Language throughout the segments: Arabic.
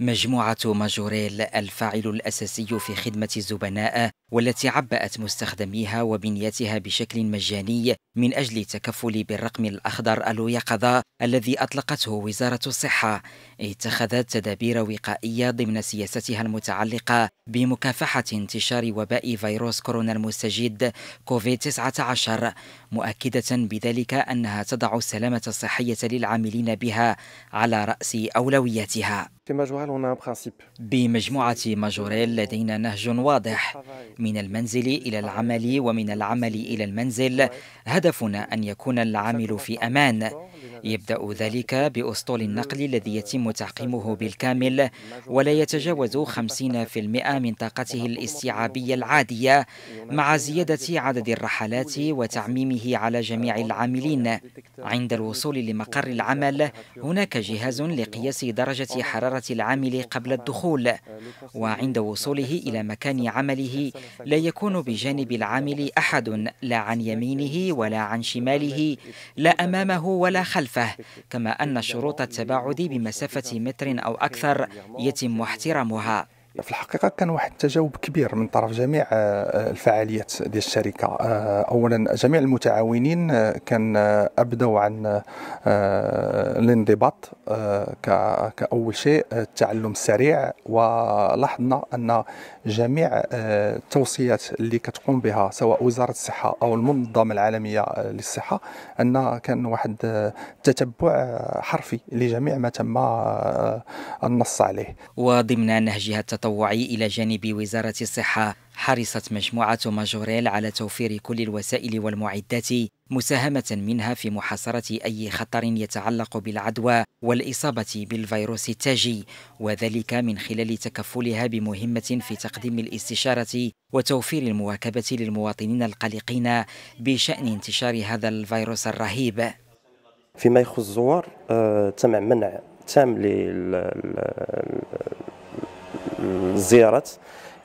مجموعة ماجوريل الفاعل الأساسي في خدمة الزبناء والتي عبأت مستخدميها وبنيتها بشكل مجاني من أجل التكفل بالرقم الأخضر اليقظة الذي أطلقته وزارة الصحة. اتخذت تدابير وقائية ضمن سياستها المتعلقة بمكافحة انتشار وباء فيروس كورونا المستجد كوفيد 19 مؤكدة بذلك أنها تضع السلامة الصحية للعاملين بها على رأس أولوياتها. بمجموعة ماجوريل لدينا نهج واضح. من المنزل إلى العمل ومن العمل إلى المنزل. هدفنا أن يكون العامل في أمان. يبدأ ذلك بأسطول النقل الذي يتم تعقيمه بالكامل ولا يتجاوز 50% من طاقته الاستيعابية العادية مع زيادة عدد الرحلات وتعميمه على جميع العاملين. عند الوصول لمقر العمل هناك جهاز لقياس درجة حرارة العامل قبل الدخول وعند وصوله إلى مكان عمله لا يكون بجانب العامل أحد لا عن يمينه ولا عن شماله لا أمامه ولا خلفه. خلفه كما أن شروط التباعد بمسافة متر أو أكثر يتم احترامها. في الحقيقة كان واحد التجاوب كبير من طرف جميع آه، الفعاليات ديال الشركة. آه، أولا جميع المتعاونين آه، كان أبدوا عن الانضباط كأول شيء التعلم السريع. ولاحظنا أن جميع التوصيات اللي كتقوم بها سواء وزارة الصحة أو المنظمة العالمية للصحة أن كان واحد تتبع حرفي لجميع ما تم النص عليه. وضمن نهجها التطور التطوعي إلى جانب وزارة الصحة. حرصت مجموعة ماجوريل على توفير كل الوسائل والمعدات مساهمة منها في محاصرة أي خطر يتعلق بالعدوى والإصابة بالفيروس التاجي وذلك من خلال تكفلها بمهمة في تقديم الاستشارة وتوفير المواكبة للمواطنين القلقين بشأن انتشار هذا الفيروس الرهيب. فيما يخص الزوار آه، تم منع تام الزيارات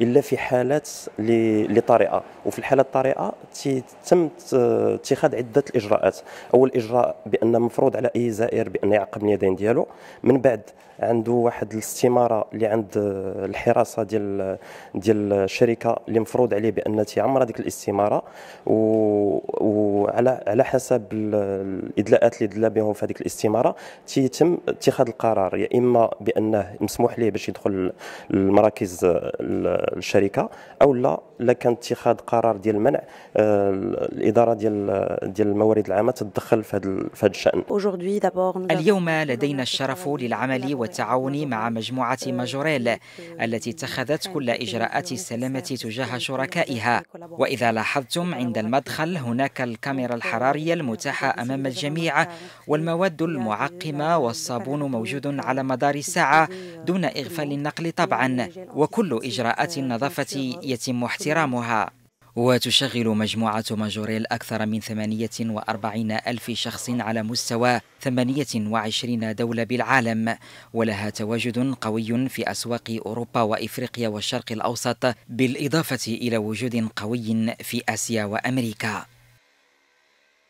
إلا في حالات لطارئه وفي الحالة الطارئه تم اتخاذ عدة الإجراءات. أول إجراء بأن مفروض على أي زائر بأن يعقم اليدين ديالو. من بعد عنده واحد الاستمارة اللي عند الحراسة ديال ديال الشركة اللي مفروض عليه بأن تيعمر هذيك الاستمارة. وعلى على حسب الإدلاءات اللي دلا بهم في هذيك الاستمارة تيتم اتخاذ القرار يا إما بأنه مسموح ليه باش يدخل المراكز الشركة أو لا لا كان اتخاذ قرار ديال المنع آه، الإدارة ديال ديال الموارد العامة تتدخل في هذا الشأن. اليوم لدينا الشرف للعمل والتعاون مع مجموعة ماجوريل التي اتخذت كل إجراءات السلامة تجاه شركائها. وإذا لاحظتم عند المدخل هناك الكاميرا الحراريه المتاحه أمام الجميع والمواد المعقمة والصابون موجود على مدار الساعة دون إغفال النقل طبعا وكل إجراءات النظافة يتم احترامها. وتشغل مجموعة ماجوريل أكثر من 48 ألف شخص على مستوى 28 دولة بالعالم ولها تواجد قوي في أسواق أوروبا وإفريقيا والشرق الأوسط بالإضافة إلى وجود قوي في آسيا وأمريكا.